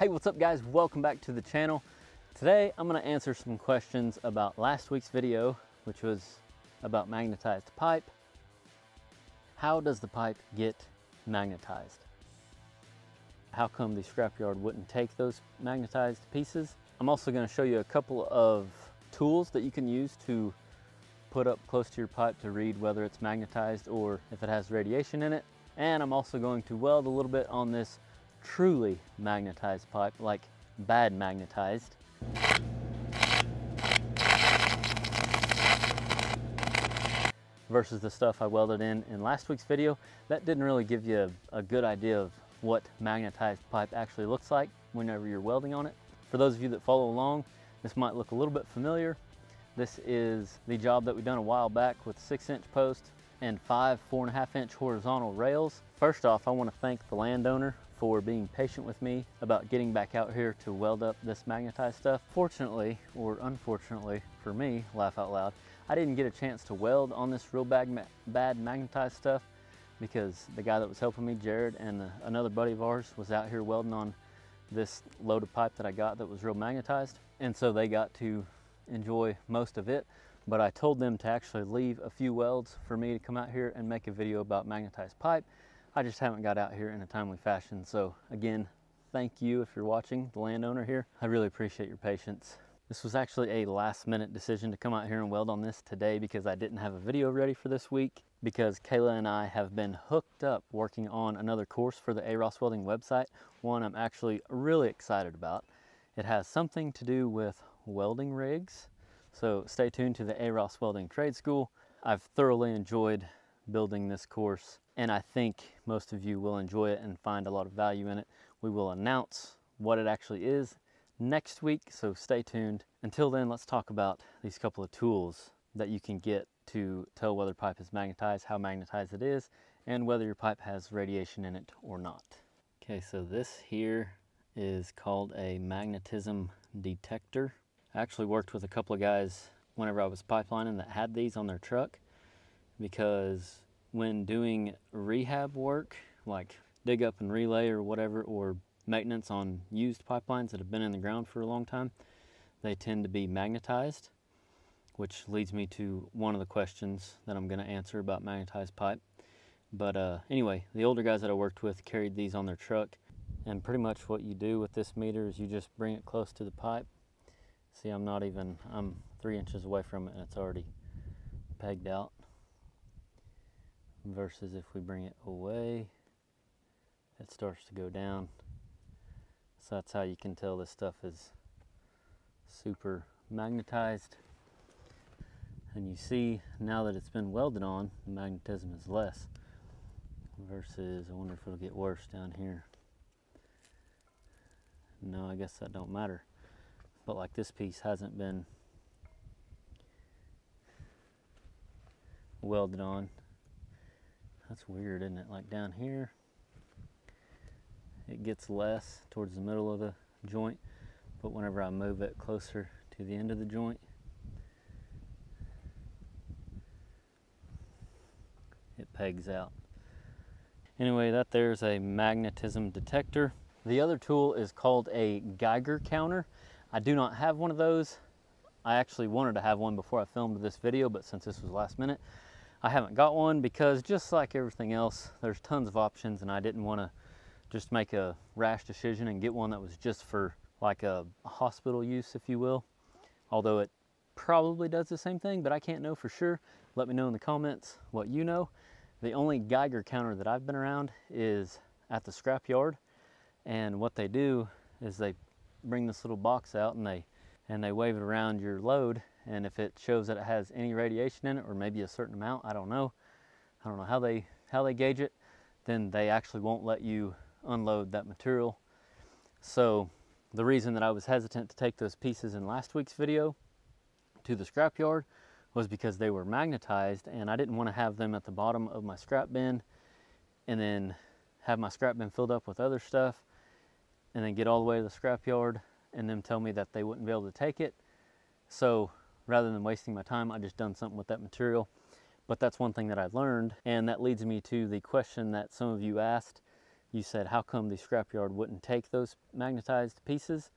Hey, what's up guys? Welcome back to the channel. Today, I'm gonna answer some questions about last week's video, which was about magnetized pipe. How does the pipe get magnetized? How come the scrapyard wouldn't take those magnetized pieces? I'm also gonna show you a couple of tools that you can use to put up close to your pipe to read whether it's magnetized or if it has radiation in it. And I'm also going to weld a little bit on this truly magnetized pipe, like bad magnetized. versus the stuff I welded in in last week's video. That didn't really give you a, a, good idea of what magnetized pipe actually looks like whenever you're welding on it. For those of you that follow along, this might look a little bit familiar. This is the job that we done a while back with six inch post and five four and a half inch horizontal rails. First off, I wanna thank the landowner for being patient with me about getting back out here to weld up this magnetized stuff. Fortunately, or unfortunately for me, laugh out loud, I didn't get a chance to weld on this real bad, bad magnetized stuff because the guy that was helping me, Jared, and the, another buddy of ours was out here welding on this load of pipe that I got that was real magnetized. And so they got to enjoy most of it. But I told them to actually leave a few welds for me to come out here and make a video about magnetized pipe I just haven't got out here in a timely fashion. So again, thank you if you're watching, the landowner here. I really appreciate your patience. This was actually a last minute decision to come out here and weld on this today because I didn't have a video ready for this week because Kayla and I have been hooked up working on another course for the A Ross Welding website. One I'm actually really excited about. It has something to do with welding rigs. So stay tuned to the A Ross Welding Trade School. I've thoroughly enjoyed building this course and I think most of you will enjoy it and find a lot of value in it. We will announce what it actually is next week, so stay tuned. Until then, let's talk about these couple of tools that you can get to tell whether pipe is magnetized, how magnetized it is, and whether your pipe has radiation in it or not. Okay, so this here is called a magnetism detector. I actually worked with a couple of guys whenever I was pipelining that had these on their truck because when doing rehab work, like dig up and relay or whatever, or maintenance on used pipelines that have been in the ground for a long time, they tend to be magnetized, which leads me to one of the questions that I'm going to answer about magnetized pipe. But uh, anyway, the older guys that I worked with carried these on their truck, and pretty much what you do with this meter is you just bring it close to the pipe. See, I'm not even, I'm three inches away from it and it's already pegged out versus if we bring it away it starts to go down. So that's how you can tell this stuff is super magnetized. And you see now that it's been welded on the magnetism is less versus I wonder if it'll get worse down here. No I guess that don't matter. But like this piece hasn't been welded on that's weird, isn't it? Like down here, it gets less towards the middle of the joint, but whenever I move it closer to the end of the joint, it pegs out. Anyway, that there's a magnetism detector. The other tool is called a Geiger counter. I do not have one of those. I actually wanted to have one before I filmed this video, but since this was last minute, I haven't got one because just like everything else, there's tons of options and I didn't want to just make a rash decision and get one that was just for like a hospital use, if you will. Although it probably does the same thing, but I can't know for sure. Let me know in the comments what you know. The only Geiger counter that I've been around is at the scrap yard. And what they do is they bring this little box out and they and they wave it around your load and if it shows that it has any radiation in it or maybe a certain amount I don't know. I don't know how they how they gauge it. Then they actually won't let you unload that material. So the reason that I was hesitant to take those pieces in last week's video to the scrapyard was because they were magnetized and I didn't want to have them at the bottom of my scrap bin and then have my scrap bin filled up with other stuff and then get all the way to the scrapyard and them tell me that they wouldn't be able to take it. So rather than wasting my time, I just done something with that material. But that's one thing that I've learned. And that leads me to the question that some of you asked you said, how come the scrapyard wouldn't take those magnetized pieces?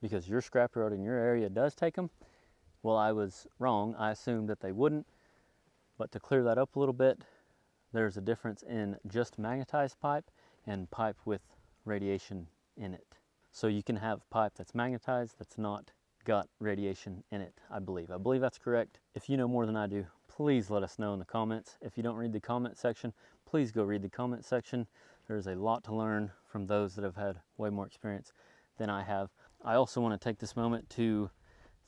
Because your scrapyard in your area does take them. Well, I was wrong. I assumed that they wouldn't. But to clear that up a little bit, there's a difference in just magnetized pipe and pipe with radiation in it. So you can have pipe that's magnetized that's not got radiation in it, I believe. I believe that's correct. If you know more than I do, please let us know in the comments. If you don't read the comment section, please go read the comment section. There's a lot to learn from those that have had way more experience than I have. I also want to take this moment to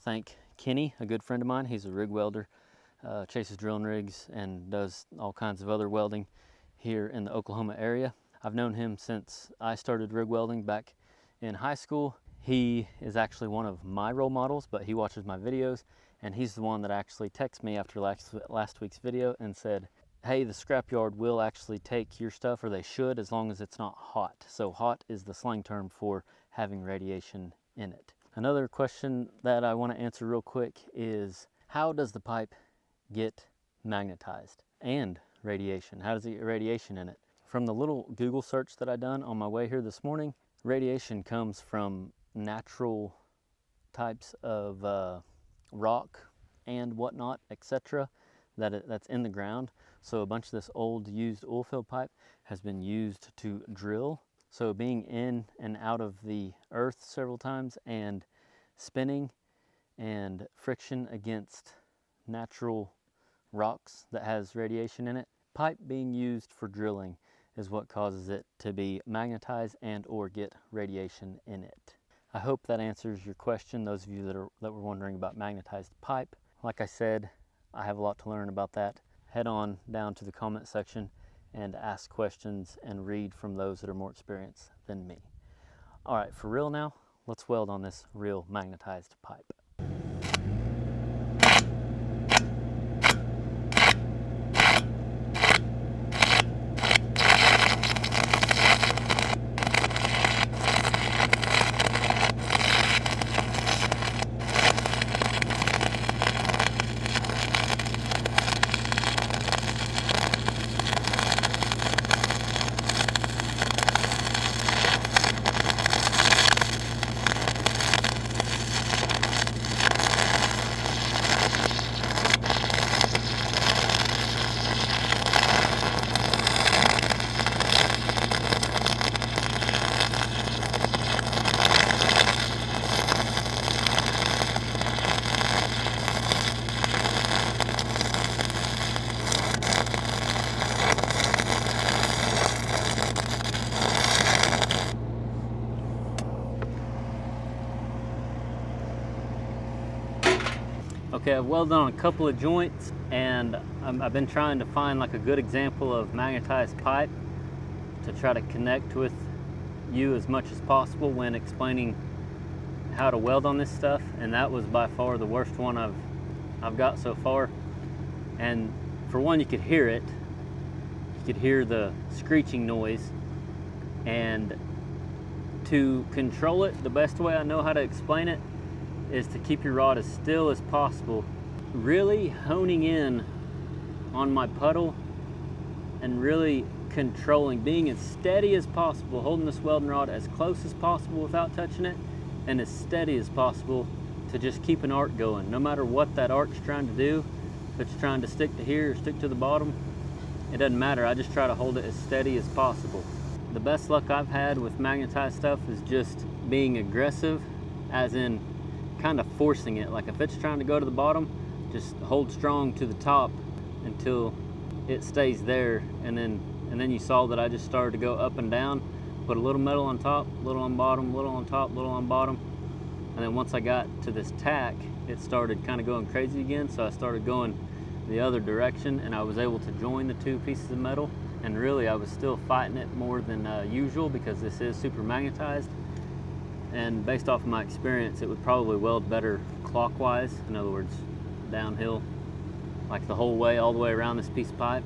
thank Kenny, a good friend of mine. He's a rig welder, uh, chases drilling rigs and does all kinds of other welding here in the Oklahoma area. I've known him since I started rig welding back in high school. He is actually one of my role models, but he watches my videos and he's the one that actually texted me after last, last week's video and said, hey, the scrapyard will actually take your stuff, or they should, as long as it's not hot. So hot is the slang term for having radiation in it. Another question that I want to answer real quick is, how does the pipe get magnetized and radiation? How does it get radiation in it? From the little Google search that I done on my way here this morning, radiation comes from natural types of uh, rock and whatnot, etc., that it, that's in the ground. So a bunch of this old used oil field pipe has been used to drill. So being in and out of the earth several times and spinning and friction against natural rocks that has radiation in it. Pipe being used for drilling is what causes it to be magnetized and or get radiation in it. I hope that answers your question, those of you that, are, that were wondering about magnetized pipe. Like I said, I have a lot to learn about that head on down to the comment section and ask questions and read from those that are more experienced than me. All right, for real now, let's weld on this real magnetized pipe. I've welded on a couple of joints and i have been trying to find like a good example of magnetized pipe to try to connect with you as much as possible when explaining how to weld on this stuff and that was by far the worst one I've I've got so far. And for one you could hear it. You could hear the screeching noise. And to control it the best way I know how to explain it is to keep your rod as still as possible. Really honing in on my puddle and really controlling, being as steady as possible, holding this welding rod as close as possible without touching it and as steady as possible to just keep an arc going. No matter what that arc's trying to do, if it's trying to stick to here or stick to the bottom, it doesn't matter. I just try to hold it as steady as possible. The best luck I've had with magnetized stuff is just being aggressive, as in kind of forcing it. Like if it's trying to go to the bottom, just hold strong to the top until it stays there. And then, and then you saw that I just started to go up and down, put a little metal on top, little on bottom, little on top, little on bottom. And then once I got to this tack, it started kind of going crazy again. So I started going the other direction and I was able to join the two pieces of metal. And really I was still fighting it more than uh, usual because this is super magnetized and based off of my experience it would probably weld better clockwise in other words downhill like the whole way all the way around this piece of pipe.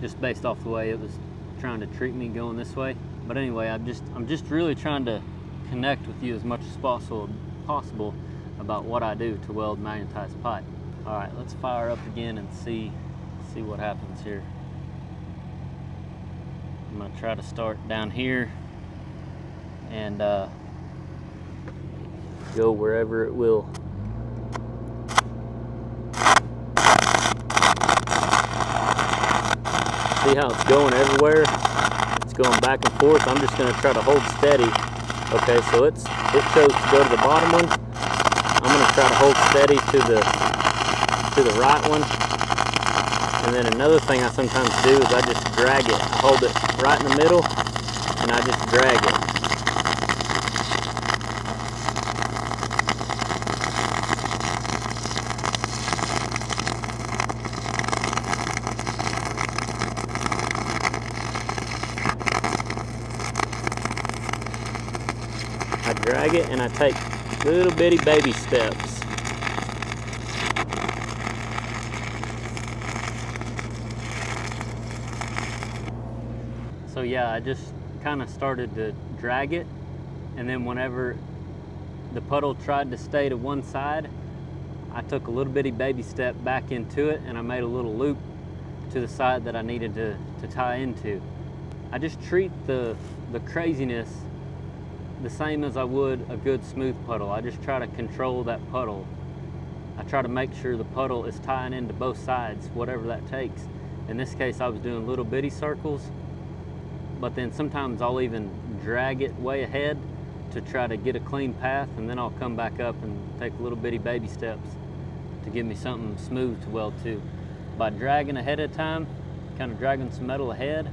Just based off the way it was trying to treat me going this way. But anyway I'm just I'm just really trying to connect with you as much as possible possible about what I do to weld magnetized pipe. All right let's fire up again and see see what happens here. I'm gonna try to start down here and uh, go wherever it will. See how it's going everywhere? It's going back and forth. I'm just gonna try to hold steady. Okay, so it's it chose to go to the bottom one. I'm gonna try to hold steady to the to the right one. And then another thing I sometimes do is I just drag it. I hold it right in the middle and I just drag it. I drag it and I take little bitty baby steps. So yeah, I just kind of started to drag it and then whenever the puddle tried to stay to one side, I took a little bitty baby step back into it and I made a little loop to the side that I needed to, to tie into. I just treat the, the craziness the same as I would a good smooth puddle. I just try to control that puddle. I try to make sure the puddle is tying into both sides, whatever that takes. In this case, I was doing little bitty circles, but then sometimes I'll even drag it way ahead to try to get a clean path, and then I'll come back up and take little bitty baby steps to give me something smooth to weld to. By dragging ahead of time, kind of dragging some metal ahead,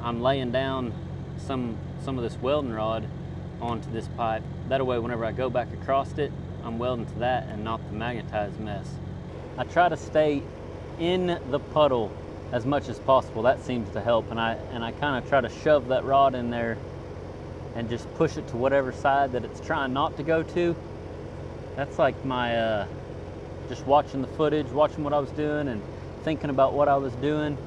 I'm laying down some some of this welding rod onto this pipe. That way, whenever I go back across it, I'm welding to that and not the magnetized mess. I try to stay in the puddle as much as possible. That seems to help. And I, and I kind of try to shove that rod in there and just push it to whatever side that it's trying not to go to. That's like my, uh, just watching the footage, watching what I was doing and thinking about what I was doing.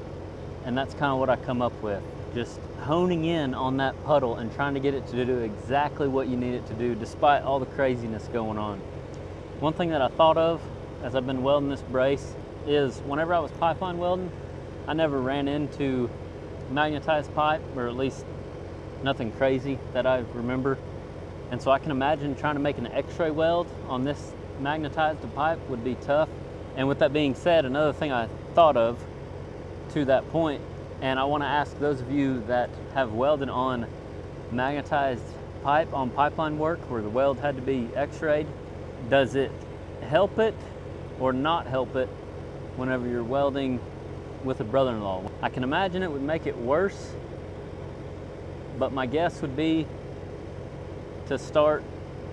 And that's kind of what I come up with. Just honing in on that puddle and trying to get it to do exactly what you need it to do despite all the craziness going on. One thing that I thought of as I've been welding this brace is whenever I was pipeline welding, I never ran into magnetized pipe or at least nothing crazy that I remember. And so I can imagine trying to make an x-ray weld on this magnetized pipe would be tough. And with that being said, another thing I thought of to that point and I want to ask those of you that have welded on magnetized pipe on pipeline work where the weld had to be x-rayed, does it help it or not help it whenever you're welding with a brother-in-law? I can imagine it would make it worse, but my guess would be to start,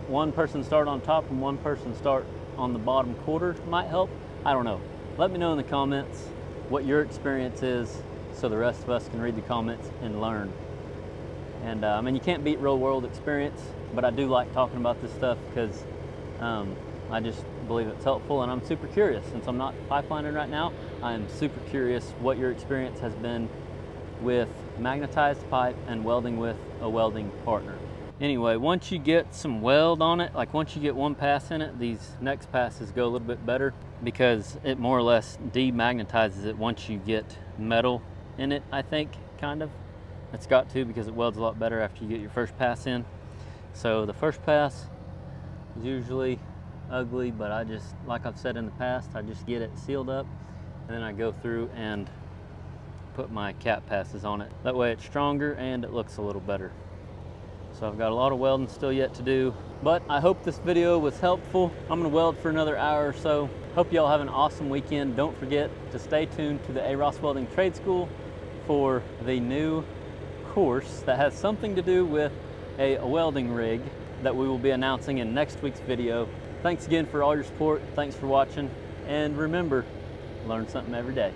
one person start on top and one person start on the bottom quarter might help. I don't know. Let me know in the comments what your experience is so the rest of us can read the comments and learn. And uh, I mean, you can't beat real world experience, but I do like talking about this stuff because um, I just believe it's helpful and I'm super curious. Since I'm not pipelining right now, I'm super curious what your experience has been with magnetized pipe and welding with a welding partner. Anyway, once you get some weld on it, like once you get one pass in it, these next passes go a little bit better because it more or less demagnetizes it once you get metal in it, I think, kind of. It's got to because it welds a lot better after you get your first pass in. So the first pass is usually ugly, but I just, like I've said in the past, I just get it sealed up and then I go through and put my cap passes on it. That way it's stronger and it looks a little better. So I've got a lot of welding still yet to do, but I hope this video was helpful. I'm gonna weld for another hour or so. Hope y'all have an awesome weekend. Don't forget to stay tuned to the A. Ross Welding Trade School for the new course that has something to do with a welding rig that we will be announcing in next week's video. Thanks again for all your support. Thanks for watching. And remember, learn something every day.